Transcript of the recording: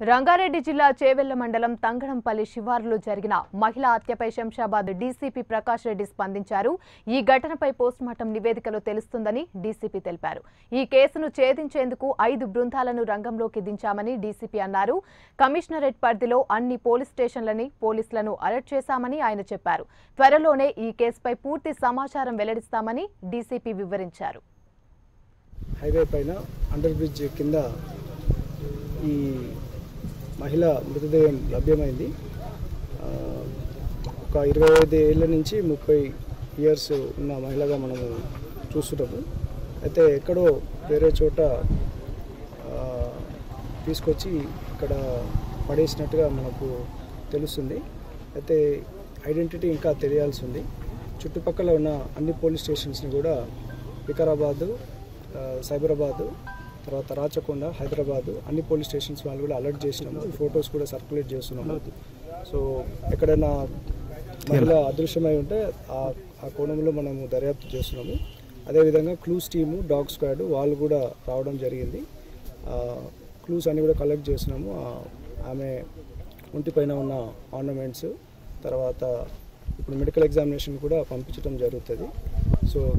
రంగారెడ్డి జిల్లా చేవెళ్ళ మండలం తంగడంపల్లి శివారులో జరిగిన మహిళా హత్యపై శంషాబాద్ డీసీపీ ప్రకాష్ రెడ్డి స్పందించారు. ఈ ఘటనపై పోస్టుమార్టం నివేదికలో తెలుస్తుందని డీసీపీ తెలిపారు. ఈ కేసును ఛేదించేందుకు ఐదు బృందాలను రంగంలోకి దించామని డీసీపీ అన్నారు. కమిషనరేట్ పరిధిలో అన్ని పోలీస్ స్టేషన్లని పోలీసులను అలర్ట్ చేశామని ఆయన చెప్పారు. త్వరలోనే ఈ కేసుపై పూర్తి సమాచారం వెల్లడిస్తామని డీసీపీ వివరించారు. హైవే పైన అండర్ బ్రిడ్జ్ కింద ఈ మహిళ మృతదేహం లభ్యమైంది. ఒక ఇరవై ఐదు ఏళ్ళ నుంచి ముప్పై ఇయర్స్ ఉన్న మహిళగా మనము చూస్తున్నాము అయితే ఎక్కడో వేరే చోట తీసుకొచ్చి ఇక్కడ పడేసినట్టుగా మనకు తెలుస్తుంది. అయితే ఐడెంటిటీ ఇంకా తెలియాల్సి ఉంది. చుట్టుపక్కల ఉన్న అన్ని పోలీస్ స్టేషన్స్ని కూడా వికారాబాదు సైబరాబాదు తర్వాత రాచకొండ హైదరాబాదు అన్ని పోలీస్ స్టేషన్స్ వాళ్ళు కూడా అలర్ట్ చేసినాము. ఈ ఫొటోస్ కూడా సర్క్యులేట్ చేస్తున్నాము. సో ఎక్కడైనా మహిళ అదృశ్యమై ఉంటే ఆ ఆ కోణంలో మనము దర్యాప్తు చేస్తున్నాము. అదేవిధంగా క్లూస్ టీము డాగ్ స్క్వాడ్ వాళ్ళు కూడా రావడం జరిగింది. క్లూస్ అన్ని కూడా కలెక్ట్ చేస్తున్నాము. ఆ, ఆమె ఒంటిపైన ఉన్న ఆర్నమెంట్స్ తర్వాత ఇప్పుడు మెడికల్ ఎగ్జామినేషన్ కూడా పంపించడం జరుగుతుంది. సో